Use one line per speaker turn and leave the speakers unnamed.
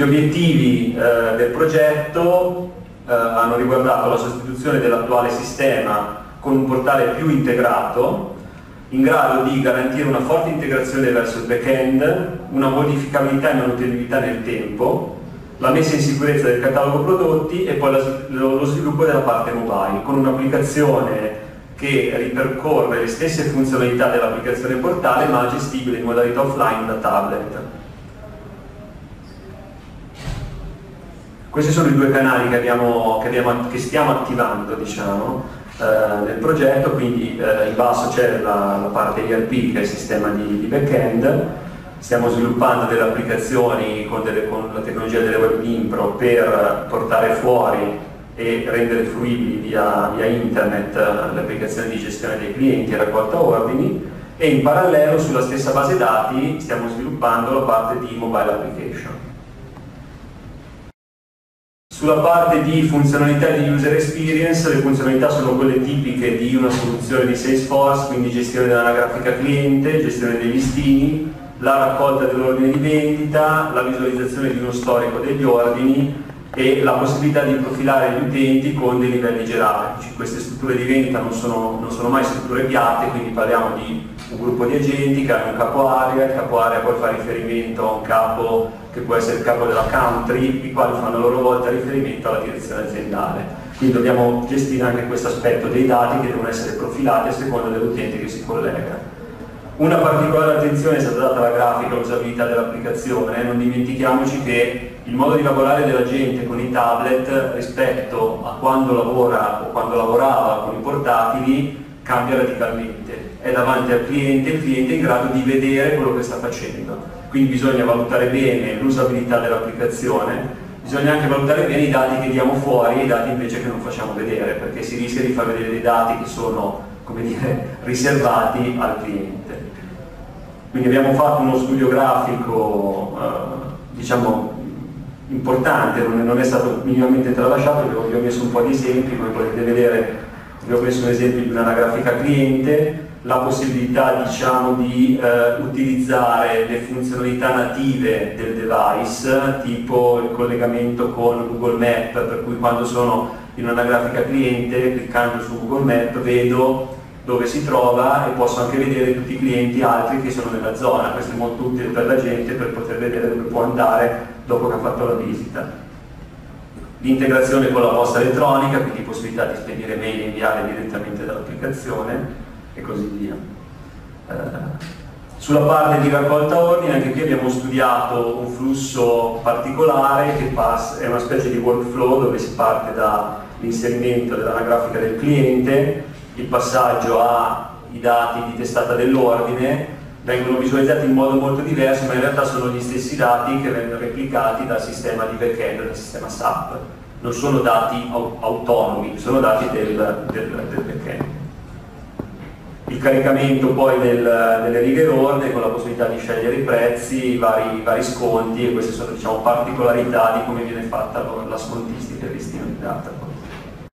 Gli obiettivi eh, del progetto eh, hanno riguardato la sostituzione dell'attuale sistema con un portale più integrato in grado di garantire una forte integrazione verso il back-end, una modificabilità e manutenibilità nel tempo, la messa in sicurezza del catalogo prodotti e poi lo sviluppo della parte mobile, con un'applicazione che ripercorre le stesse funzionalità dell'applicazione portale ma gestibile in modalità offline da tablet. Questi sono i due canali che, abbiamo, che, abbiamo, che stiamo attivando diciamo, eh, nel progetto, quindi eh, in basso c'è la, la, parte ERP che è il sistema di, di back-end, stiamo sviluppando delle applicazioni con, delle, con, la tecnologia delle web impro per portare fuori e rendere fruibili via, via internet le applicazioni di gestione dei clienti e raccolta ordini e in parallelo sulla stessa base dati stiamo sviluppando la parte di mobile application. Sulla parte di funzionalità di user experience, le funzionalità sono quelle tipiche di una soluzione di Salesforce, quindi gestione dell'anagrafica cliente, gestione dei listini, la raccolta dell'ordine di vendita, la visualizzazione di uno storico degli ordini e la possibilità di profilare gli utenti con dei livelli gerarchici. Queste strutture di vendita non sono, non sono mai strutture piatte, quindi parliamo di un gruppo di agenti che hanno un capo area, il capo area poi fa riferimento a un capo che può essere il capo della country, i quali fanno a loro volta riferimento alla direzione aziendale. Quindi dobbiamo gestire anche questo aspetto dei dati che devono essere profilati a seconda dell'utente che si collega. Una particolare attenzione è stata data alla grafica all'usabilità dell'applicazione, non dimentichiamoci che il modo di lavorare della gente con i tablet rispetto a quando lavora o quando lavorava con i portatili cambia radicalmente. È davanti al cliente, il cliente è in grado di vedere quello che sta facendo quindi bisogna valutare bene l'usabilità dell'applicazione, bisogna anche valutare bene i dati che diamo fuori e i dati invece che non facciamo vedere, perché si rischia di far vedere dei dati che sono come dire, riservati al cliente. Quindi abbiamo fatto uno studio grafico eh, diciamo, importante, non è stato minimamente tralasciato, vi ho messo un po' di esempi, come potete vedere vi ho messo un esempio di una grafica cliente, la possibilità diciamo, di eh, utilizzare le funzionalità native del device, tipo il collegamento con Google Map, per cui quando sono in una grafica cliente, cliccando su Google Map, vedo dove si trova e posso anche vedere tutti i clienti altri che sono nella zona. Questo è molto utile per la gente per poter vedere dove può andare dopo che ha fatto la visita. L'integrazione con la posta elettronica, quindi possibilità di spedire mail e inviare direttamente dall'applicazione e così via. Eh, sulla parte di raccolta ordine, anche qui abbiamo studiato un flusso particolare che è una specie di workflow dove si parte dall'inserimento dell'anagrafica del cliente, il passaggio ai dati di testata dell'ordine, vengono visualizzati in modo molto diverso, ma in realtà sono gli stessi dati che vengono replicati dal sistema di back-end, dal sistema SAP. Non sono dati autonomi, sono dati del, del, del back-end il caricamento poi del, delle righe d'ordine con la possibilità di scegliere i prezzi, i vari, vari sconti e queste sono diciamo, particolarità di come viene fatta la scontistica e il listino di data.